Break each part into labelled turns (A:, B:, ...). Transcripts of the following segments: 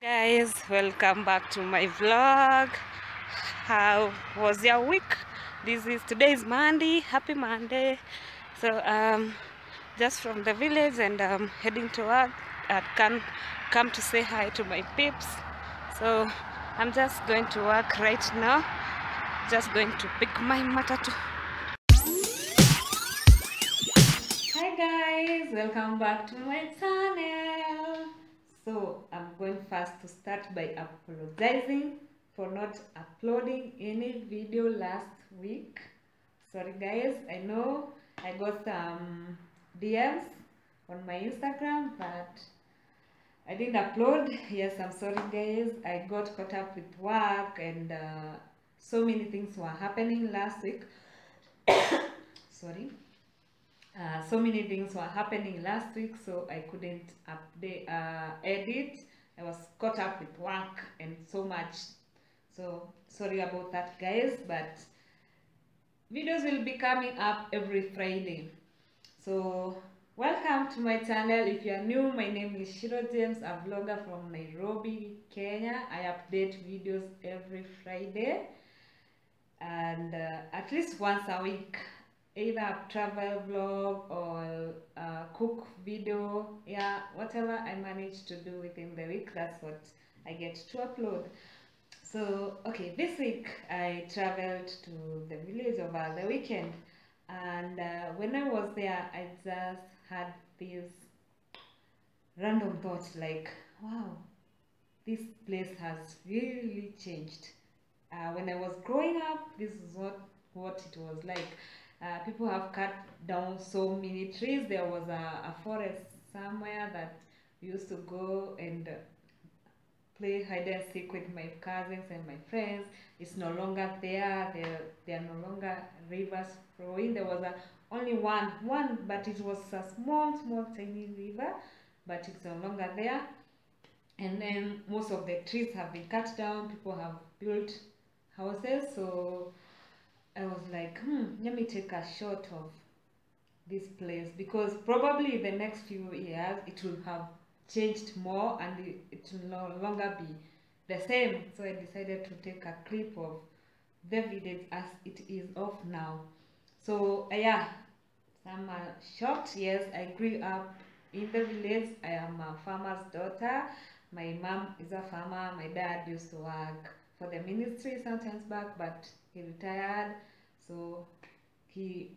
A: guys welcome back to my vlog. How was your week? This is today is monday. Happy monday. So um just from the village and um heading to work i can come to say hi to my peeps. So i'm just going to work right now. Just going to pick my matatu hi guys welcome back to my channel so i'm going first to start by apologizing for not uploading any video last week. Sorry guys. I know i got some dms on my instagram but i didn't upload. Yes i'm sorry guys. I got caught up with work and uh, so many things were happening last week. Sorry uh, so many things were happening last week so i couldn't update uh, edit. I was caught up with work and so much. So sorry about that guys but videos will be coming up every friday. So welcome to my channel. If you are new my name is shiro jaymes a vlogger from nairobi kenya. I update videos every friday and uh, at least once a week either travel vlog or a cook video yeah whatever i manage to do within the week that's what i get to upload. So okay this week i traveled to the village over the weekend and uh, when i was there i just had this random thought like wow this place has really changed. Uh, when i was growing up this is what what it was like uh, people have cut down so many trees. There was a, a forest somewhere that we used to go and play hide and seek with my cousins and my friends. It's no longer there. There, there are no longer rivers flowing. There was a, only one, one, but it was a small, small, tiny river, but it's no longer there. And then most of the trees have been cut down. People have built houses, so I was like, hmm, let me take a shot of this place because probably the next few years it will have changed more and it, will no longer be the same. So I decided to take a clip of the village as it is of now. So uh, yeah, some uh, short. Yes, I grew up in the village. I am a farmer's daughter. My mom is a farmer. My dad used to work for the ministry sometimes back, but he retired. So he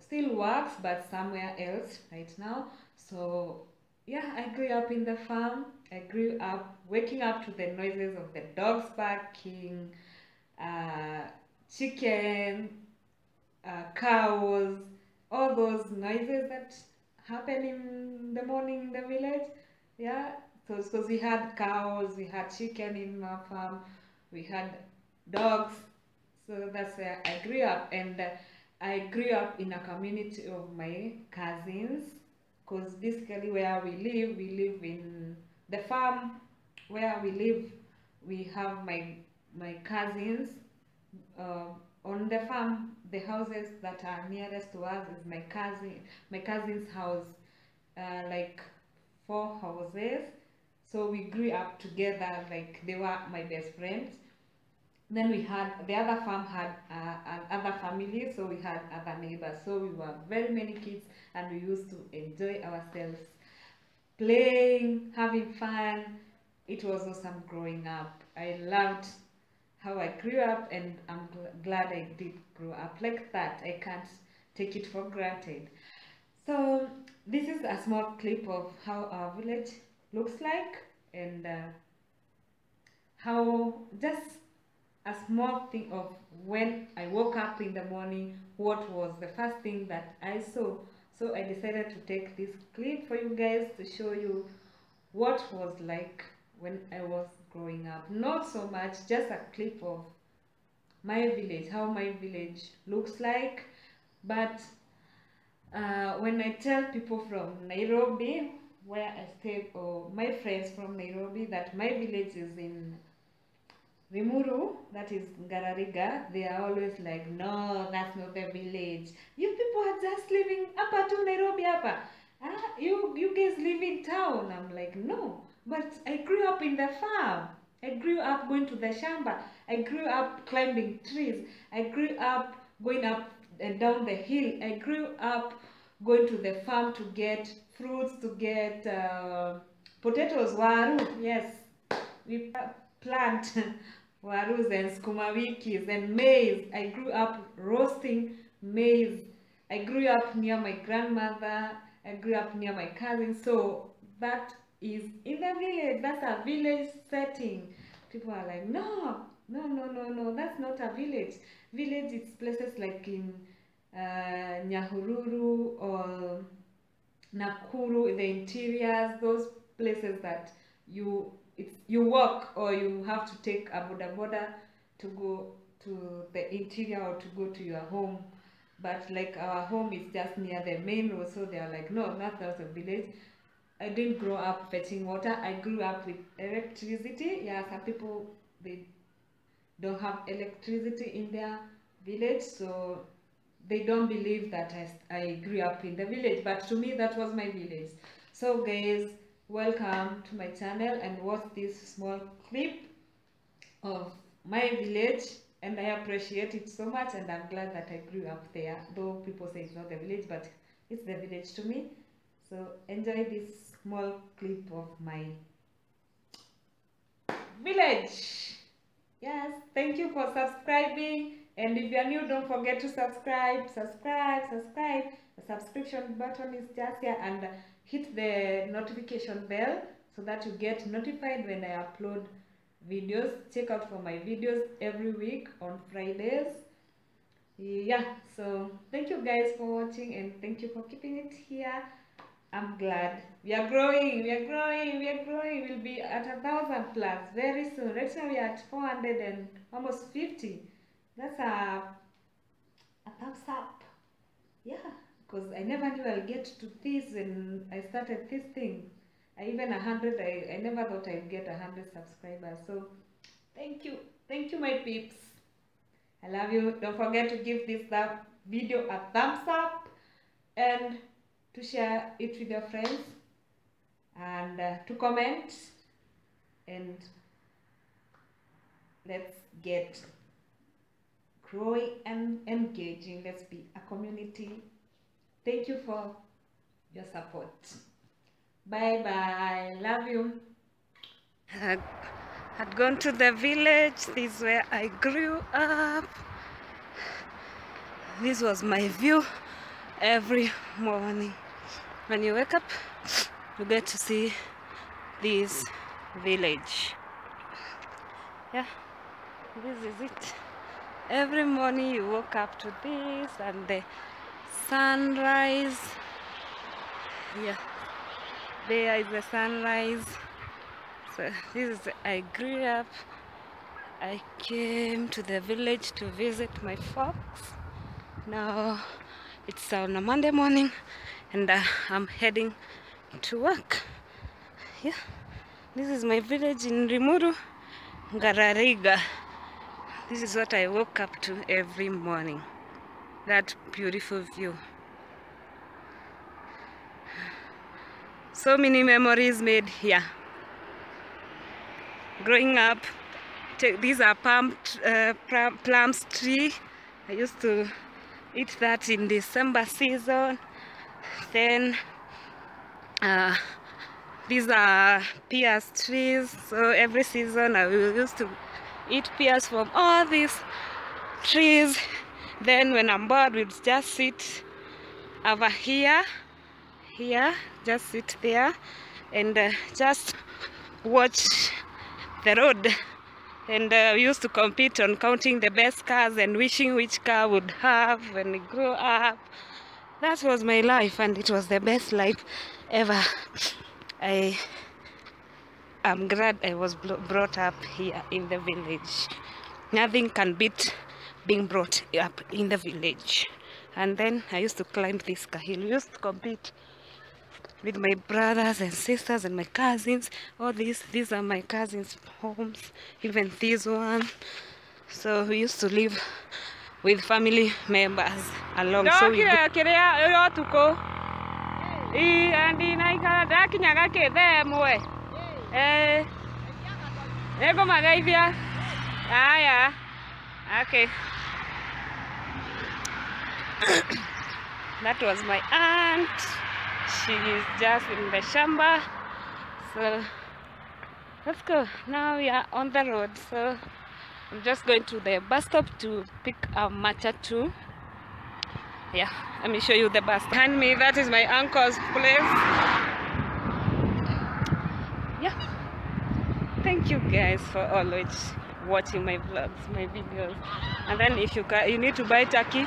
A: still works but somewhere else right now. So yeah i grew up in the farm. I grew up waking up to the noises of the dogs barking uh, chicken uh, cows all those noises that happen in the morning in the village. Yeah so because we had cows we had chicken in our farm we had dogs so that's where I grew up, and I grew up in a community of my cousins. Because basically, where we live, we live in the farm. Where we live, we have my my cousins. Uh, on the farm, the houses that are nearest to us is my cousin, my cousin's house, uh, like four houses. So we grew up together, like they were my best friends. Then we had the other farm had uh, other families so we had other neighbors. So we were very many kids and we used to enjoy ourselves playing having fun. It was awesome growing up. I loved how i grew up and i'm gl glad i did grow up like that. I can't take it for granted. So this is a small clip of how our village looks like and uh, how just a small thing of when I woke up in the morning, what was the first thing that I saw. So I decided to take this clip for you guys to show you what was like when I was growing up. Not so much, just a clip of my village, how my village looks like. But uh, when I tell people from Nairobi, where I stay, or my friends from Nairobi, that my village is in Rimuru, that is Ngarariga, they are always like, no, that's not the village. You people are just living up to Nairobi, apa. Ah, you, you guys live in town. I'm like, no, but I grew up in the farm. I grew up going to the shamba. I grew up climbing trees. I grew up going up and down the hill. I grew up going to the farm to get fruits, to get uh, potatoes, waru. Yes, we plant warus and sukuma wikis and maize. I grew up roasting maize. I grew up near my grandmother. I grew up near my cousin. So that is in the village. That's a village setting. People are like, no, no, no, no, no. That's not a village. Village is places like in uh, Nyahururu or Nakuru, the interiors, those places that you it's you walk or you have to take a boda boda to go to the interior or to go to your home. But like our home is just near the main road, so they are like, no, not that's a village. I didn't grow up fetching water. I grew up with electricity. Yeah, some people they don't have electricity in their village, so they don't believe that I, I grew up in the village. But to me, that was my village. So guys, welcome to my channel and watch this small clip of my village and I appreciate it so much and I'm glad that I grew up there though people say it's not the village but it's the village to me so enjoy this small clip of my village yes thank you for subscribing and if you're new don't forget to subscribe subscribe subscribe. The subscription button is just here and hit the notification bell so that you get notified when I upload videos. Check out for my videos every week on Fridays. Yeah so thank you guys for watching and thank you for keeping it here. I'm glad. We are growing we are growing we are growing. We'll be at a thousand plus very soon. Right now we are at 400 and almost 50 that's a a thumbs up. Yeah because I never knew I'll get to this and I started this thing. I even a hundred I, I never thought I'd get a hundred subscribers. So thank you thank you my peeps. I love you. Don't forget to give this video a thumbs up and to share it with your friends and uh, to comment and let's get growing and engaging. Let's be a community. Thank you for your support. Bye bye. Love you. Had, had gone to the village. This is where i grew up. This was my view every morning. When you wake up you get to see this village. Yeah this is it every morning you woke up to this and the sunrise. Yeah. There is the sunrise. So this is i grew up. I came to the village to visit my folks. Now it's on a monday morning and uh, i'm heading to work. Yeah. This is my village in rimuru ngarariga this is what i woke up to every morning. That beautiful view. So many memories made here. Growing up these are palm uh, plums tree. I used to eat that in december season. Then uh, these are pears trees. So every season i used to eat pears from all these trees. Then when i'm bored we'll just sit over here here just sit there and uh, just watch the road. And uh, we used to compete on counting the best cars and wishing which car would have when we grew up. That was my life and it was the best life ever. I am glad i was brought up here in the village. Nothing can beat being brought up in the village. And then i used to climb this hill. We used to compete with my brothers and sisters and my cousins. All these these are my cousins homes even this one. So we used to live with family members along. So we
B: kiria
A: Eh. Ego magaivia. Ah, yeah. Okay. that was my aunt. She is just in the shamba. So let's go. Now we are on the road. So I'm just going to the bus stop to pick a matatu. Yeah, let me show you the bus. Behind me, that is my uncle's place. Yeah. Thank you guys for always watching my vlogs, my videos. And then if you ca you need to buy turkey,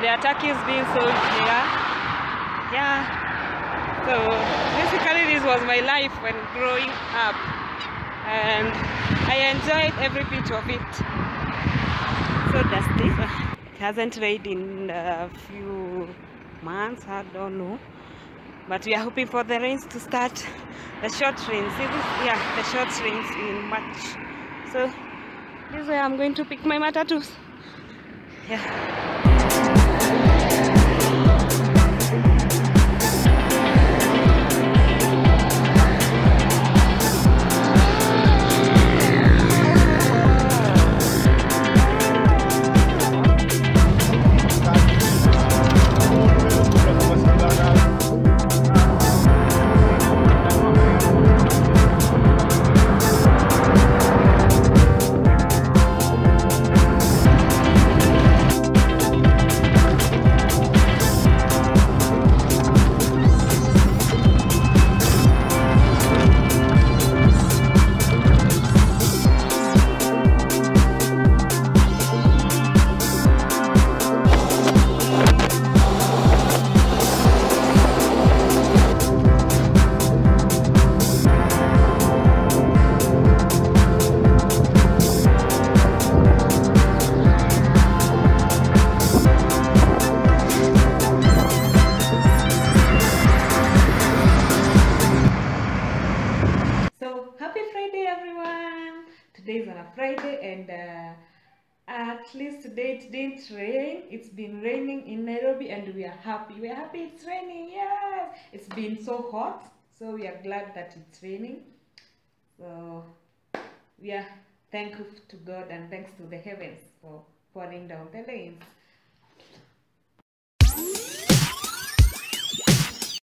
A: there turkey is being sold here. Yeah. So basically this was my life when growing up. And I enjoyed every bit of it. So dusty. It hasn't rained in a few months, I don't know. But we are hoping for the rains to start. The short rains, yeah, the short rains in March. So this is where I'm going to pick my matatus. Yeah.
C: And uh, at least today it didn't rain. It's been raining in Nairobi, and we are happy. We are happy it's raining. Yes, it's been so hot, so we are glad that it's raining. So we are thankful to God and thanks to the heavens for pouring down the rains.